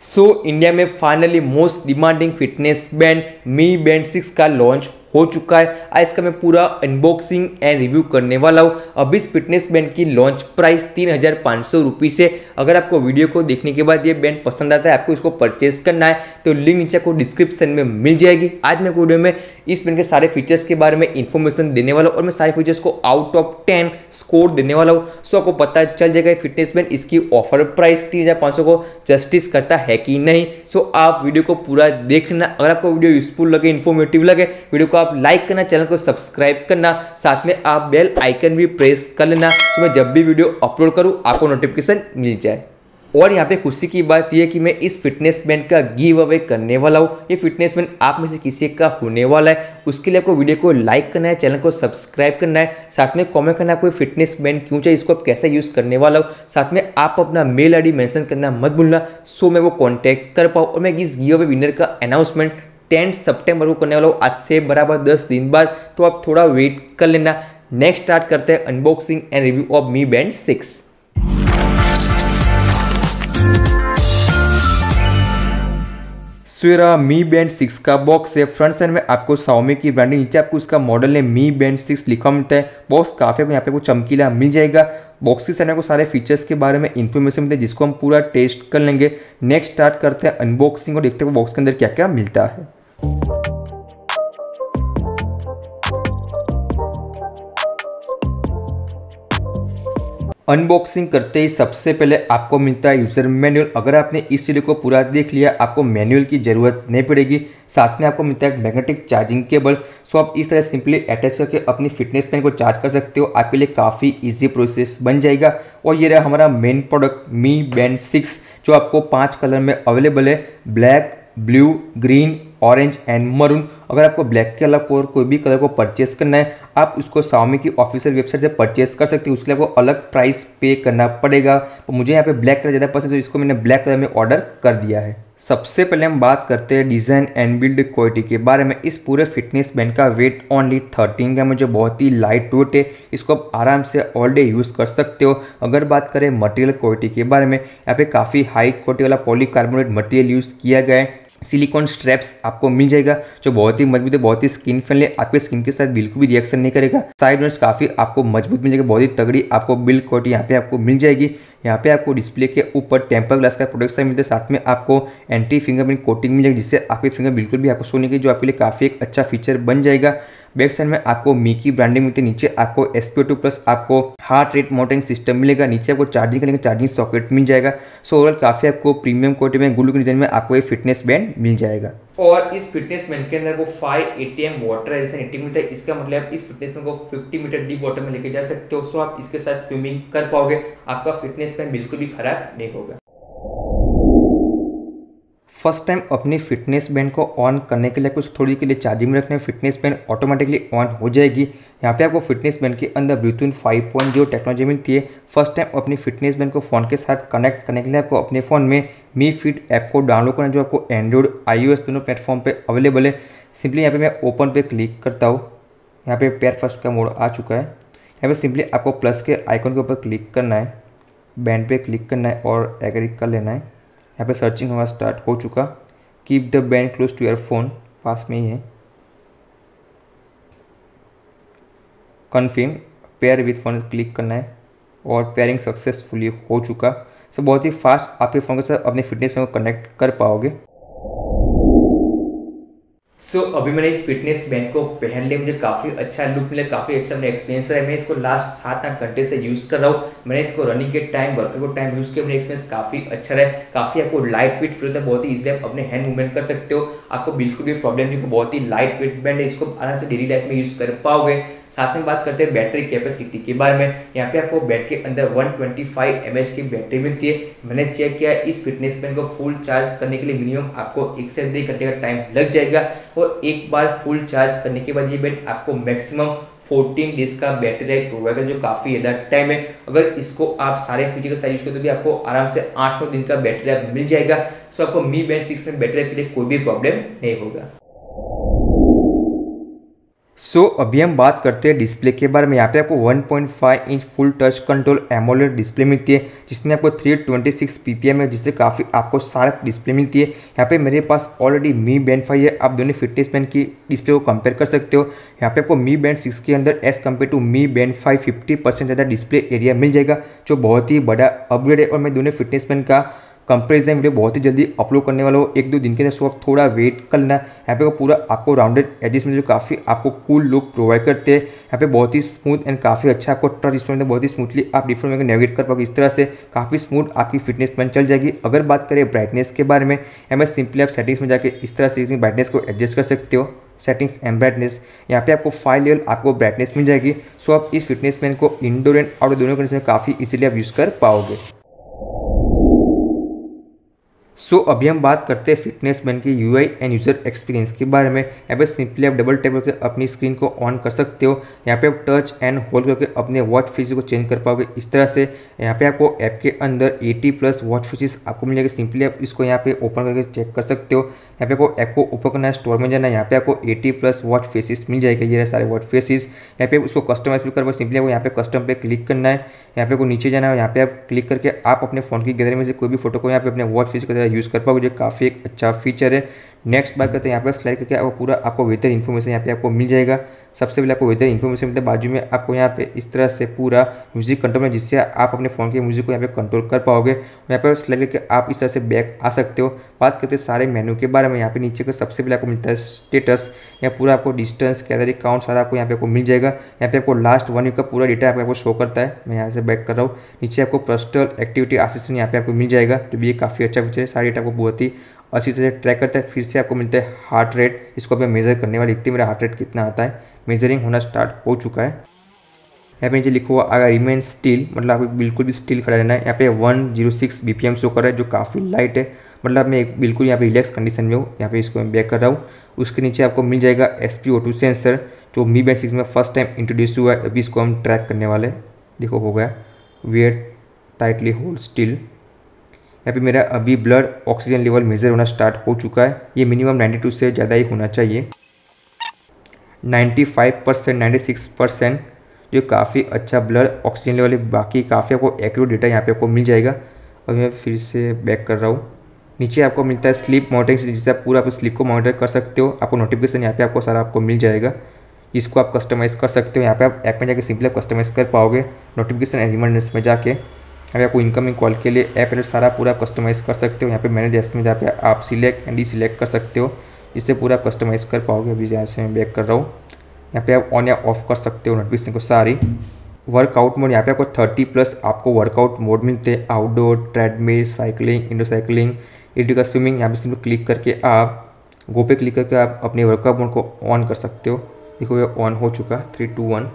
सो India में finally most demanding fitness band Mi band six का launch हो चुका है। आज इसका मैं पूरा अनबॉक्सिंग एंड रिव्यू करने वाला हूँ। अब इस फिटनेस बैंड की लॉन्च प्राइस तीन हज़ार पाँच सौ रुपीज़ है अगर आपको वीडियो को देखने के बाद ये बैंड पसंद आता है, आपको इसको परचेज करना है तो लिंक नीचे को डिस्क्रिप्शन में मिल जाएगी। आज मैं वीडियो में इस बैंड के सारे फीचर्स के बारे में इन्फॉर्मेशन देने वाला हूँ और मैं सारे फीचर्स को आउट ऑफ़ टेन स्कोर देने वाला हूँ। सो आपको पता चल जाएगा फिटनेस बैंड इसकी ऑफ़र प्राइस तीन को जस्टिस करता है कि नहीं। सो आप वीडियो को पूरा देखना। अगर आपको वीडियो यूजफुल लगे इन्फॉर्मेटिव लगे वीडियो को आप लाइक करना चैनल को सब्सक्राइब करना, साथ में आप बेल आइकन भी प्रेस कर लेना तो मैं जब भी वीडियो अपलोड करूँ, आपको नोटिफिकेशन मिल जाए। और यहाँ पे खुशी की बात यह कि मैं इस फिटनेस बैंड का गिव अवे करने वाला हूँ। ये फिटनेस बैंड आप में से किसी का होने वाला है। उसके लिए आपको वीडियो को लाइक करना है चैनल को सब्सक्राइब करना है, साथ में कमेंट करना है कोई फिटनेस बैंड क्यों चाहिए, इसको आप कैसे यूज़ करने वाला हो। साथ में आप अपना मेल आई डी करना मत भूलना सो मैं वो कॉन्टैक्ट कर पाऊँ। और मैं इस गिव अवे विनर का अनाउंसमेंट टेंथ सितंबर को करने वाला हूँ। आज से बराबर दस दिन बाद। तो आप थोड़ा वेट कर लेना। नेक्स्ट स्टार्ट करते हैं unboxing and review of Mi band six so Mi band six का बॉक्स है। फ्रंट साइड में आपको साउमी की ब्रांडिंग नीचे आपको इसका मॉडल है। मी बैंड सिक्स लिखा मिलता है। बॉक्स काफ़ी आपको यहाँ पे चमकीला मिल जाएगा। बॉक्स के साइड में सारे फीचर्स के बारे में इन्फॉर्मेशन मिलते हैं, जिसको हम पूरा टेस्ट कर लेंगे। नेक्स्ट स्टार्ट करते हैं अनबॉक्सिंग और देखते हैं बॉक्स के अंदर क्या क्या मिलता है। अनबॉक्सिंग करते ही सबसे पहले आपको मिलता है यूज़र मैनुअल अगर आपने इस वीडियो को पूरा देख लिया, आपको मैनुअल की ज़रूरत नहीं पड़ेगी। साथ में आपको मिलता है मैग्नेटिक चार्जिंग केबल सो आप इस तरह सिंपली अटैच करके अपनी फिटनेस पेन को चार्ज कर सकते हो। आपके लिए काफ़ी ईजी प्रोसेस बन जाएगा। और ये रहा हमारा main product Mi band six जो आपको पाँच कलर में अवेलेबल है। Black blue green orange and maroon अगर आपको ब्लैक के अलावा और कोई भी कलर को परचेस करना है, आप उसको साउमी की ऑफिशियल वेबसाइट से परचेस कर सकते हो। उसके लिए आपको अलग प्राइस पे करना पड़ेगा। तो मुझे यहाँ पे ब्लैक कलर ज़्यादा पसंद है तो इसको मैंने ब्लैक कलर में ऑर्डर कर दिया है। सबसे पहले हम बात करते हैं डिज़ाइन एंड बिल्ड क्वालिटी के बारे में। इस पूरे फिटनेस बैंड का वेट ओनली थर्टीन ग्राम है जो बहुत ही लाइट वेट है। इसको आप आराम से ऑल डे यूज़ कर सकते हो। अगर बात करें मटेरियल क्वालिटी के बारे में, यहाँ पे काफ़ी हाई क्वालिटी वाला पॉलीकार्बोनेट मटेरियल यूज़ किया गया है। सिलिकॉन स्ट्रैप्स आपको मिल जाएगा, जो बहुत ही मज़बूत है, बहुत ही स्किन फ्रेंडली आपके स्किन के साथ बिल्कुल भी रिएक्शन नहीं करेगा। साइड नोट्स काफ़ी आपको मज़बूत मिल जाएगा, बहुत ही तगड़ी आपको बिल क्वालिटी यहाँ पे आपको मिल जाएगी। यहाँ पे आपको डिस्प्ले के ऊपर टेम्पर ग्लास का प्रोडक्शन मिलता है, साथ में आपको एंटी फिंगरप्रिंट कोटिंग मिल जाएगी, जिससे आपकी फिंगर बिल्कुल भी आपको सोने की जो आपके लिए काफ़ी एक अच्छा फीचर बन जाएगा। बैक साइड में आपको मी की ब्रांडिंग मिलती है, नीचे आपको एस टू प्लस आपको हार्ट रेट मोटरिंग सिस्टम मिलेगा, नीचे आपको चार्जिंग करने का चार्जिंग सॉकेट मिल जाएगा। सो ओवरऑल काफ़ी आपको प्रीमियम क्वालिटी में गुड डिज़ाइन में आपको एक फिटनेस बैंड मिल जाएगा। और इस फिटनेस बैंड के अंदर वो five A T M water resistant मिलता है। इसका मतलब इस फिटनेस बैंड को 50 मीटर डीप वाटर में लेके जा सकते हो। सो आप इसके साथ स्विमिंग कर पाओगे, आपका फिटनेस बैंड बिल्कुल भी खराब नहीं होगा। फ़र्स्ट टाइम अपनी फिटनेस बैंड को ऑन करने के लिए, कुछ थोड़ी के लिए चार्जिंग में रखना, फिटनेस बैंड ऑटोमेटिकली ऑन हो जाएगी। यहाँ पे आपको फिटनेस बैंड के अंदर ब्लूटूथ 5.0 टेक्नोलॉजी मिलती है। फ़र्स्ट टाइम अपनी फिटनेस बैंड को फ़ोन के साथ कनेक्ट करने के लिए आपको अपने फ़ोन में मी फिट ऐप को डाउनलोड करना जो आपको एंड्रॉइड आई दोनों प्लेटफॉर्म पर अवेलेबल है। सिंपली यहाँ पर मैं ओपन पे क्लिक करता हूँ। यहाँ पर पेयर फ़र्स्ट का मोड आ चुका है। यहाँ पर सिंपली आपको प्लस के आइकन के ऊपर क्लिक करना है। बैंड पे क्लिक करना है और एग्री कर लेना है। यहाँ पे सर्चिंग हमारा स्टार्ट हो चुका। Keep the band close to your phone पास में ही है। Confirm pair with phone click करना है। और पेयरिंग सक्सेसफुली हो चुका। सो बहुत ही फास्ट आपके फ़ोन के साथ अपने फिटनेस में कनेक्ट कर पाओगे। सो so, अभी मैंने इस फिटनेस बैंड को पहन लिया मुझे काफ़ी अच्छा लुक मिला काफ़ी अच्छा मेरा एक्सपीरियंस रहा है। मैं इसको लास्ट सात आठ घंटे से यूज़ कर रहा हूँ। मैंने इसको रनिंग के टाइम वर्कआउट टाइम यूज़ किया मेरा एक्सपीरियंस काफ़ी अच्छा रहा है। काफ़ी आपको लाइट वेट फील होता है बहुत ही ईजिली आप अपने हैंड मूवमेंट कर सकते हो। आपको बिल्कुल भी प्रॉब्लम नहीं हो बहुत ही लाइट वेट बैंड है इसको आराम से डेली लाइफ में यूज़ कर पाओगे। साथ में बात करते हैं बैटरी कैपेसिटी के बारे में। यहाँ पे आपको बैट के अंदर 125 ट्वेंटी की बैटरी मिलती है। मैंने चेक किया, इस फिटनेस पेन को फुल चार्ज करने के लिए मिनिमम आपको एक से डेढ़ घंटे का टाइम लग जाएगा। और एक बार फुल चार्ज करने के बाद ये बैट आपको मैक्सिमम 14 डेज़ का बैटरी लाइफ प्रोवाइड जो काफ़ी ज़्यादा टाइम है। अगर इसको आप सारे फीचर के साथ यूज़ करें तो भी आपको आराम से आठ नौ दिन का बैटरी लाइफ मिल जाएगा। सो आपको मी बैंड सिक्स में बैटरी लाइफ के लिए कोई भी प्रॉब्लम नहीं होगा। सो so, अभी हम बात करते हैं डिस्प्ले के बारे में। यहाँ पे आपको 1.5 inch full touch control AMOLED display मिलती है जिसमें आपको 326 पीपीएम है जिससे काफ़ी आपको शार्प डिस्प्ले मिलती है। यहाँ पे मेरे पास ऑलरेडी मी बैंड फाइव है। आप दोनों फिटनेस बैंड की डिस्प्ले को कंपेयर कर सकते हो। यहाँ पे आपको मी बैंड सिक्स के अंदर as compare to Mi band five fifty ज़्यादा डिस्प्ले एरिया मिल जाएगा जो बहुत ही बड़ा अपग्रेड है। और मैं दोनों फिटनेस बैंड का कंपेरिजन वीडियो बहुत ही जल्दी अपलोड करने वाला हो। एक दो दिन के अंदर सो आप थोड़ा वेट कर लेना। यहाँ पे पूरा आपको राउंडेड एजिस में जो काफ़ी आपको कूल लुक प्रोवाइड करते हैं। यहाँ पे बहुत ही स्मूथ एंड काफ़ी अच्छा आपको टच इसमें बहुत ही स्मूथली आप डिफरेंट में नेविगेट कर पाओगे। इस तरह से काफ़ी स्मूथ आपकी फिटनेस बन चल जाएगी। अगर बात करें ब्राइटनेस के बारे में, यहाँ सिंपली आप सेटिंग्स में जाकर इस तरह से ब्राइटनेस को एडजस्ट कर सकते हो। सेटिंग्स एंड ब्राइटनेस यहाँ पे आपको फाइव लेवल आपको ब्राइटनेस मिल जाएगी। सो आप इस फिटनेस मैन को इंडोर एंड आउटडोर दोनों कंडीशन में काफ़ी इजीली आप यूज़ कर पाओगे। सो so, अभी हम बात करते हैं फिटनेस बैन के यूआई एंड यूज़र एक्सपीरियंस के बारे में यहाँ पे सिंपली आप डबल टैप करके अपनी स्क्रीन को ऑन कर सकते हो यहाँ पे आप टच एंड होल्ड करके अपने वॉच फीचर को चेंज कर पाओगे इस तरह से यहाँ पे आपको ऐप के अंदर 80 प्लस वॉच फीचर्स आपको मिलेगा सिंपली आप इसको यहाँ पे ओपन करके चेक कर सकते हो यहाँ पे आपको ऐप को ओपन करना है स्टोर में जाना है यहाँ पे आपको 80 प्लस वॉच फेसिस मिल जाएगा ये सारे वॉच फेसिस यहाँ पे उसको कस्टमाइज भी कर सिंपली आपको यहाँ पे कस्टम पे क्लिक करना है यहाँ पे को नीचे जाना है यहाँ पे आप क्लिक करके आप अपने फ़ोन की गैलरी में से कोई भी फ़ोटो को यहाँ पे अपने वॉच फेस की तरह यूज़ कर पाओगे, जो काफ़ी एक अच्छा फीचर है। नेक्स्ट बात करते हैं यहाँ पर स्लाइड करके आपको पूरा आपको बेहतर इन्फॉर्मेशन यहाँ पे आपको मिल जाएगा। सबसे पहले आपको वेदर इन्फॉर्मेशन मिलता है। बाजू में आपको यहाँ पे इस तरह से पूरा म्यूज़िक कंट्रोल में जिससे आप अपने फ़ोन के म्यूज़िक को यहाँ पे कंट्रोल कर पाओगे। यहाँ पर सेलेक्ट करके आप इस तरह से बैक आ सकते हो। बात करते हैं सारे मेन्यू के बारे में। यहाँ पे नीचे का सबसे पहले आपको मिलता है स्टेटस यहाँ पूरा आपको डिस्टेंस कैलरी काउंट सारा आपको यहाँ पे आपको मिल जाएगा। यहाँ पे आपको लास्ट वन वीक का पूरा डेटा आपको शो करता है। मैं यहाँ से बैक कर रहा हूँ। नीचे आपको पर्सनल एक्टिविटी असिस्टेंट यहाँ पे आपको मिल जाएगा भी ये काफ़ी अच्छा फीचर है। सारे डेटा आपको बहुत ही अच्छी तरह से ट्रैक करता है। फिर से आपको मिलता है हार्ट रेट इसको अब मेज़र करने वाले, देखते मेरा हार्ट रेट कितना आता है। मेजरिंग होना स्टार्ट हो चुका है। यहाँ पे नीचे लिखा हुआ अगर रिमेन स्टील मतलब आपको बिल्कुल भी स्टील खड़ा रहना है। यहाँ पे one zero six B P M show कर रहा है, जो काफ़ी लाइट है। मतलब मैं बिल्कुल यहाँ पे रिलैक्स कंडीशन में हूँ। यहाँ पे इसको मैं बैक कर रहा हूँ। उसके नीचे आपको मिल जाएगा S P O two sensor जो मी बैंड सिक्स में फ़र्स्ट टाइम इंट्रोड्यूस हुआ है। अभी इसको हम ट्रैक करने वाले देखो, हो गया। वेट टाइटली होल्ड स्टिल यहाँ पे मेरा अभी ब्लड ऑक्सीजन लेवल मेजर होना स्टार्ट हो चुका है। ये मिनिमम 92 से ज़्यादा ही होना चाहिए। 95 परसेंट नाइन्टी सिक्स परसेंट जो काफ़ी अच्छा ब्लड ऑक्सीजन लेवल है। बाकी काफ़ी आपको एक्यूरेट डेटा यहाँ पे आपको मिल जाएगा। और मैं फिर से बैक कर रहा हूँ। नीचे आपको मिलता है स्लीप मॉनिटरिंग जिससे आप पूरा अपने स्लीप को मॉनिटर कर सकते हो। आपको नोटिफिकेशन यहाँ पे आपको सारा आपको मिल जाएगा। इसको आप कस्टमाइज़ कर सकते हो। यहाँ पे आप ऐप में जाके सिंपली आप कस्टमाइज़ कर पाओगे नोटिफिकेशन एंड में जाके। पे आपको इनकमिंग कॉल के लिए ऐप एंड सारा पूरा कस्टमाइज़ कर सकते हो। यहाँ पे मैनेज एस में जहाँ पे आप सिलेक्ट एंड डी सिलेक्ट कर सकते हो। इससे पूरा आप कस्टमाइज़ कर पाओगे अभी जहाँ से मैं बैक कर रहा हूँ। यहाँ पे आप ऑन या ऑफ़ कर सकते हो नोटिफिकेशन को सारी। वर्कआउट मोड यहाँ पे आपको थर्टी प्लस आपको वर्कआउट मोड मिलते हैं। Outdoor treadmill cycling indoor cycling elliptical swimming यहाँ पे सिर्फ़ क्लिक करके आप गो पे क्लिक करके आप अपने वर्कआउट मोड को ऑन कर सकते हो। देखो ये ऑन हो चुका थ्री टू वन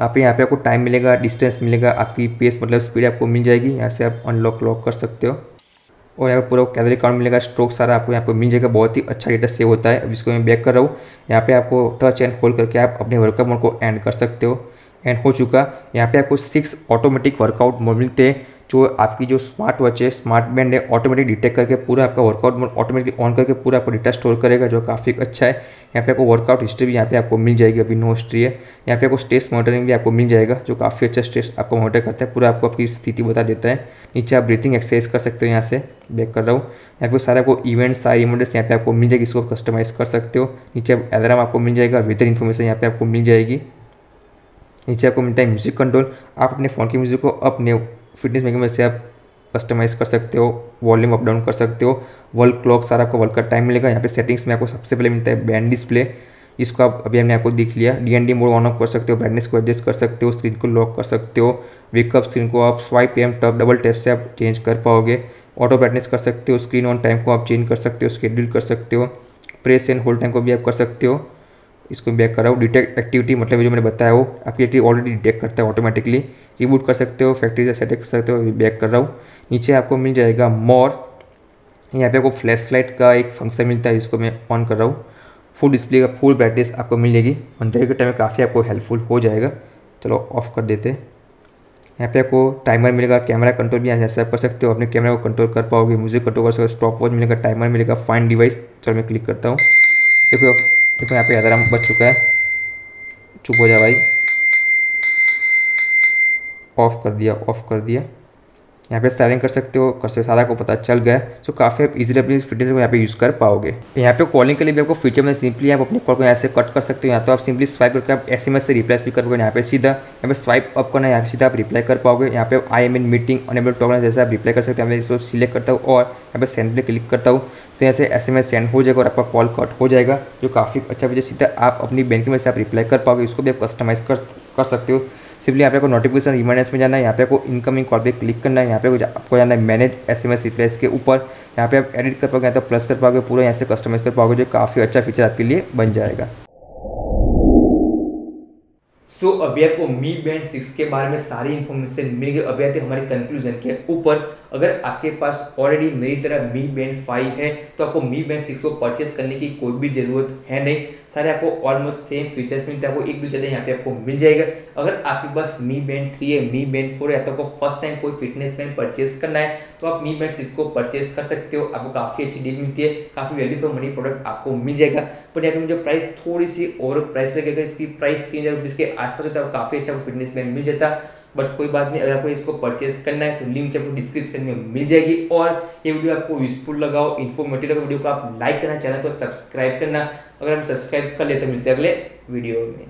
आप यहाँ पे आपको टाइम मिलेगा डिस्टेंस मिलेगा, आपकी पेस मतलब स्पीड आपको मिल जाएगी। यहाँ से आप अनलॉक लॉक कर सकते हो। और यहाँ पर पूरा कैलरी काउंट मिलेगा, स्ट्रोक सारा आपको यहाँ पर मिल जाएगा। बहुत ही अच्छा डेटा सेव होता है। अब इसको मैं बैक कर रहा हूँ। यहाँ पे आपको टच एंड होल्ड करके आप अपने वर्कआउट मोड को एंड कर सकते हो। एंड हो चुका। यहाँ पे आपको सिक्स ऑटोमेटिक वर्कआउट मोड मिलते हैं। जो आपकी जो स्मार्ट वॉच है स्मार्ट बैंड है ऑटोमेटिक डिटेक्ट करके पूरा आपका वर्कआउट मोड ऑटोमेटिक ऑन करके पूरा आपको डेटा स्टोर करेगा, जो काफ़ी अच्छा है। यहाँ पे आपको वर्कआउट हिस्ट्री भी यहाँ पे आपको मिल जाएगी, अभी नो हिस्ट्री है। यहाँ पे आपको स्ट्रेस मॉनिटरिंग भी आपको मिल जाएगा, जो काफ़ी अच्छा स्ट्रेस आपको मॉनिटर करता है, पूरा आपको आपकी स्थिति बता देता है। नीचे आप ब्रीथिंग एक्सरसाइज कर सकते हो यहाँ से बैक कर रहा हूँ। यहाँ पे सारे आपको इवेंट्स सारे इवेंट्स यहाँ पे आपको मिल जाएगी, इसको आप कस्टमाइज़ कर सकते हो। नीचे आप अलार्म आपको मिल जाएगा वेदर इन्फॉर्मेशन यहाँ पे आपको मिल जाएगी। नीचे आपको मिलता है म्यूज़िक कंट्रोल आप अपने फ़ोन की म्यूज़िक को अपने फिटनेस मेकर में से आप कस्टमाइज़ कर सकते हो वॉल्यूम अप डाउन कर सकते हो वर्ल्ड क्लॉक सारा आपको वर्ल्ड का टाइम मिलेगा। यहाँ पे सेटिंग्स में आपको सबसे पहले मिलता है बैंड डिस्प्ले इसको आप अभी हमने आपको दिख लिया। D N D mode on off कर सकते हो ब्राइटनेस को एडजस्ट कर सकते हो स्क्रीन को लॉक कर सकते हो। वेकअप स्क्रीन को आप स्वाइप एम टप डबल टैप से आप चेंज कर पाओगे। ऑटो ब्राइटनेस कर सकते हो स्क्रीन ऑन टाइम को आप चेंज कर सकते हो स्केड्यूल कर सकते हो। प्रेस एंड होल्ड टाइम को भी आप कर सकते हो। इसको बैक कर रहा हूँ डिटेक्ट एक्टिविटी मतलब जो मैंने बताया वो आपकी एक्टिविटी ऑलरेडी डिटेक्ट करता है ऑटोमेटिकली रिबूट कर सकते हो फैक्ट्री से सेट कर सकते हो बैक कर रहा हूँ। नीचे आपको मिल जाएगा मोर यहाँ पे आपको फ्लैश लाइट का एक फ़ंक्शन मिलता है, जिसको मैं ऑन कर रहा हूँ। फुल डिस्प्ले का फुल ब्राइटनेस आपको मिल जाएगी। अंधेरे के टाइम में काफ़ी आपको हेल्पफुल हो जाएगा। चलो ऑफ़ कर देते हैं। यहाँ पे आपको टाइमर मिलेगा कैमरा कंट्रोल भी यहाँ से कर सकते हो। अपने कैमरा को कंट्रोल कर पाओगे म्यूज़िक कंट्रोल कर सकते हो स्टॉप वॉच मिलेगा टाइमर मिलेगा फाइन डिवाइस चलो मैं क्लिक करता हूँ। देखो देखो यहाँ पे अलार्म बच चुका है। चुप हो जा भाई। ऑफ़ कर दिया ऑफ़ कर दिया। यहाँ पे स्टाइलिंग कर सकते हो, कर सकते सारा को पता चल गया। सो काफ़ी आप इजीली अपनी फिटनेस को यहाँ पे यूज़ कर पाओगे। यहाँ पे कॉलिंग के लिए भी आपको फीचर में सिंपली आप अपने कॉल को यहाँ से कट कर सकते हो। यहाँ तो आप सिंपली स्वाइप करके आप एसएमएस से रिप्लाई भी कर पाओगे। यहाँ पे सीधा, यहाँ पे स्वाइप अप करना, यहाँ पे सीधा आप रिप्लाई कर पाओगे। यहाँ पे I am in meeting unable talk जैसे आप रिप्लाई कर सकते हैं इसको सिलेक्ट करता हूँ और यहाँ पे सेंड पे क्लिक करता हूँ। तो यहाँ से एस एम सेंड हो जाएगा और आपका कॉल कट हो जाएगा, जो काफ़ी अच्छा फीचर सीधा आप अपनी बैंक में से आप रिप्लाई कर पाओगे। इसको भी आप कस्टमाइज़ कर सकते हो। सिंपली यहाँ पे आपको नोटिफिकेशन रिमाइंडर्स में जाना है यहाँ पे आपको इनकमिंग कॉल पे क्लिक करना है यहाँ पे आपको जाना है manage S M S replies के ऊपर। यहाँ पे आप एडिट कर पाओगे यहाँ तो प्लस कर पाओगे पूरा यहाँ से कस्टमाइज कर पाओगे जो काफ़ी अच्छा फीचर आपके लिए बन जाएगा। सो so, अभी आपको मी बैंड सिक्स के बारे में सारी इन्फॉर्मेशन मिल गई। अभी आते हमारे कंक्लूजन के ऊपर। अगर आपके पास ऑलरेडी मेरी तरह मी बैंड फाइव है तो आपको मी बैंड सिक्स को परचेस करने की कोई भी ज़रूरत है नहीं। सारे आपको ऑलमोस्ट सेम फीचर्स मिलते हैं, आपको एक दो ज़्यादा यहाँ पे आपको मिल जाएगा। अगर आपके पास मी बैंड थ्री है मी बैंड फोर है तो आपको फ़र्स्ट टाइम कोई फिटनेस बैंड परचेस करना है तो आप मी बैंड सिक्स को परचेस कर सकते हो। आपको काफ़ी अच्छी डील मिलती है, काफ़ी वैल्यू फॉर मनी प्रोडक्ट आपको मिल जाएगा। बट यहाँ पे मुझे प्राइस थोड़ी सी और प्राइस लगेगा, इसकी प्राइस तीन हज़ार रुपीज़ के आसपास होता है काफ़ी अच्छा फिटनेस बैंड मिल जाता। बट कोई बात नहीं, अगर आपको इसको परचेस करना है तो लिंक आपको डिस्क्रिप्शन में मिल जाएगी। और ये वीडियो आपको यूजफुल लगाओ इन्फॉर्मेटिव लगा वीडियो को आप लाइक करना चैनल को सब्सक्राइब करना। अगर हम सब्सक्राइब कर लेते तो मिलते हैं अगले वीडियो में।